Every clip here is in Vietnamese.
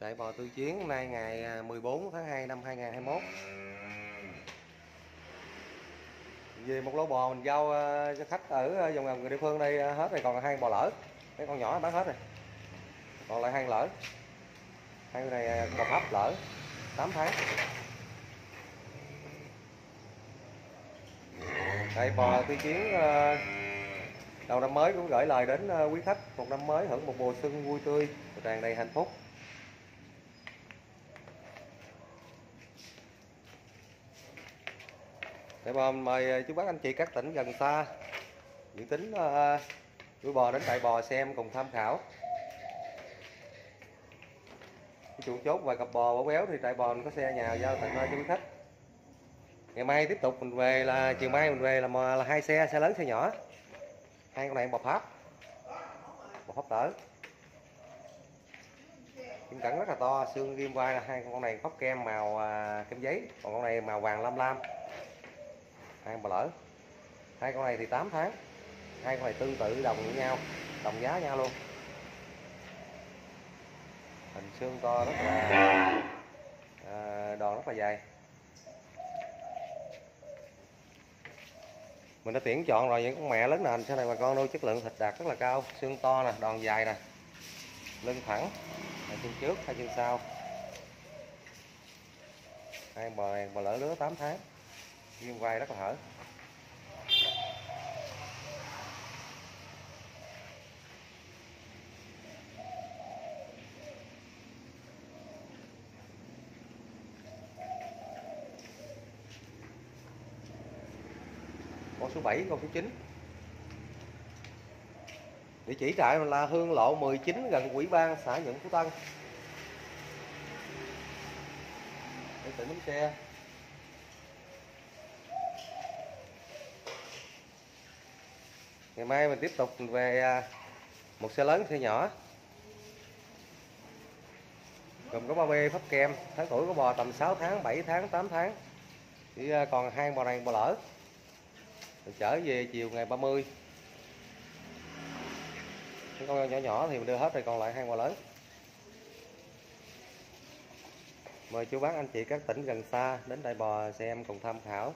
Trại bò tư chiến hôm nay ngày à, 14 tháng 2 năm 2021 Về một lô bò mình giao à, cho khách ở à, vòng vòng người địa phương đây hết rồi, còn hai bò lỡ Mấy con nhỏ bán hết rồi. Còn lại hai lỡ Hai con này còn hấp lỡ 8 tháng. Trại bò tư chiến đầu năm mới cũng gửi lời đến quý khách. Một năm mới hưởng một mùa xuân vui tươi. Tràn đầy hạnh phúc. Để bò mời ờ, chú bác anh chị các tỉnh gần xa dự tính ờ, nuôi bò đến tại bò xem cùng tham khảo. Chủ chốt và cặp bò bỏ béo thì tại bò mình có xe nhà giao tận nơi cho quý khách. Ngày mai tiếp tục mình về là chiều mai mình về là, mà- là hai xe xe lớn xe nhỏ. Hai con này bò pháp. Bò pháp tở kim cẩn rất là to xương kim vai là hai con này khóc kem màu à, kem giấy. Còn con này màu vàng lam lam hai con lỡ. Hai con này thì 8 tháng hai con này tương tự đồng với nhau đồng giá nhau luôn. Hình xương to rất là à, đòn rất là dài. Mình đã tuyển chọn rồi những con mẹ lớn nền sau này bà con nuôi chất lượng thịt đạt rất là cao. Xương to nè đòn dài nè lưng thẳng hai chân trước hai chân sau. Hai bò này bò lỡ lứa 8 tháng viên vai rất là hở con số 7 con số 9 địa chỉ trại là Hương Lộ 19 gần Quỹ ban xã Nhuận Phú Tân. Để tỉnh bến xe ngày mai mình tiếp tục về à, một xe lớn, xe nhỏ. Gồm có bao bê pháp kem, tháng tuổi của bò tầm 6 tháng 7 tháng 8 tháng. Chỉ à, còn hai bò này, bò lỡ mình chở về chiều ngày 30 những con nhỏ nhỏ thì mình đưa hết, rồi còn lại hai bò lớn. Mời chú bác anh chị các tỉnh gần xa đến đại bò xem cùng tham khảo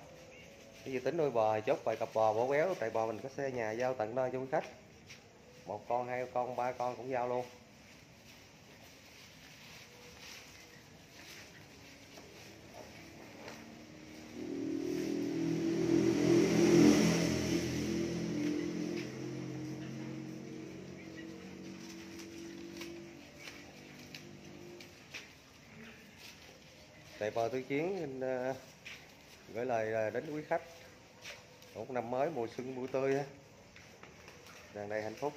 cái dự tính nuôi bò, chốt vài cặp bò bỏ béo tại bò mình có xe nhà giao tận nơi cho quý khách. Một con, hai con, ba con cũng giao luôn. Tại bò tư chiến ờ, gửi lời à, đến quý khách. Một năm mới mùa xuân mùa tươi á. Tràn đầy hạnh phúc.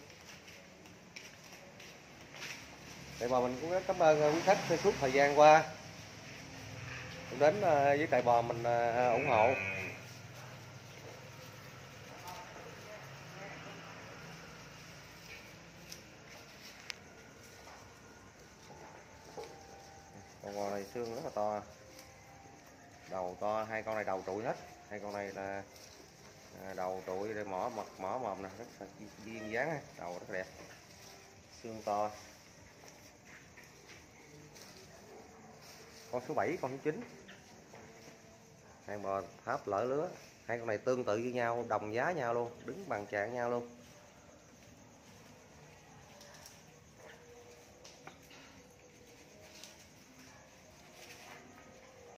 Tại bò mình cũng rất cảm ơn à, quý khách suốt thời gian qua. Cũng đến à, với tại bò mình ủng hộ. Con bò này xương rất là to đầu to, hai con này đầu trụi hết. Hai con này là à, đầu trụi rồi mỏ mật mỏ mồm nè, rất là duyên dáng đầu rất đẹp. Xương to. Con số 7 con số 9 hai bò tháp lỡ lứa. Hai con này tương tự với nhau, đồng giá nhau luôn, đứng bằng trạng nhau luôn.